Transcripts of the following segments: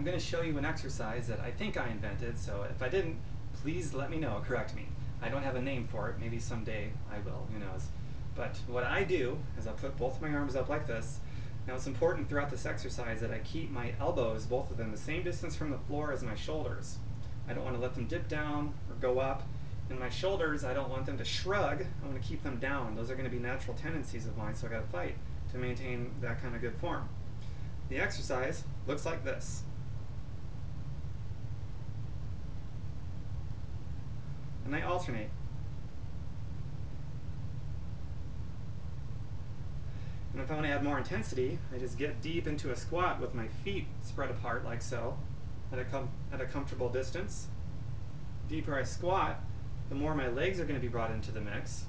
I'm going to show you an exercise that I think I invented, so if I didn't, please let me know, correct me. I don't have a name for it, maybe someday I will, who knows. But what I do is I'll put both my arms up like this. Now it's important throughout this exercise that I keep my elbows, both of them, the same distance from the floor as my shoulders. I don't want to let them dip down or go up. And my shoulders, I don't want them to shrug. I want to keep them down. Those are going to be natural tendencies of mine, so I got to fight to maintain that kind of good form. The exercise looks like this. And I alternate. And if I want to add more intensity, I just get deep into a squat with my feet spread apart like so, at a, at a comfortable distance. The deeper I squat, the more my legs are going to be brought into the mix.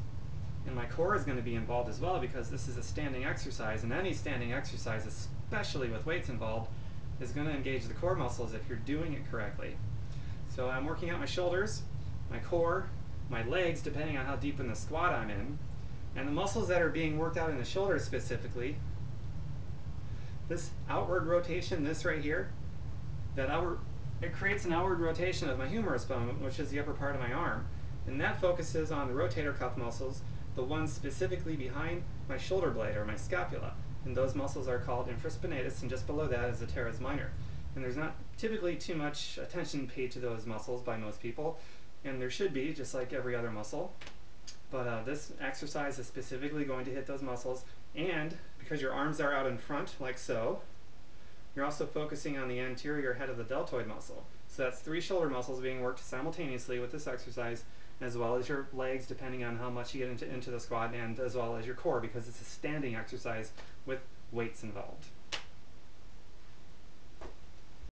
And my core is going to be involved as well because this is a standing exercise, and any standing exercise, especially with weights involved, is going to engage the core muscles if you're doing it correctly. So I'm working out my shoulders, my core, my legs, depending on how deep in the squat I'm in, and the muscles that are being worked out in the shoulders specifically, this outward rotation, this right here, that outward, it creates an outward rotation of my humerus bone, which is the upper part of my arm. And that focuses on the rotator cuff muscles, the ones specifically behind my shoulder blade or my scapula. And those muscles are called infraspinatus, and just below that is the teres minor. And there's not typically too much attention paid to those muscles by most people, and there should be, just like every other muscle. But uh, this exercise is specifically going to hit those muscles, and because your arms are out in front, like so, you're also focusing on the anterior head of the deltoid muscle. So that's three shoulder muscles being worked simultaneously with this exercise, as well as your legs, depending on how much you get into, into the squat, and as well as your core, because it's a standing exercise with weights involved.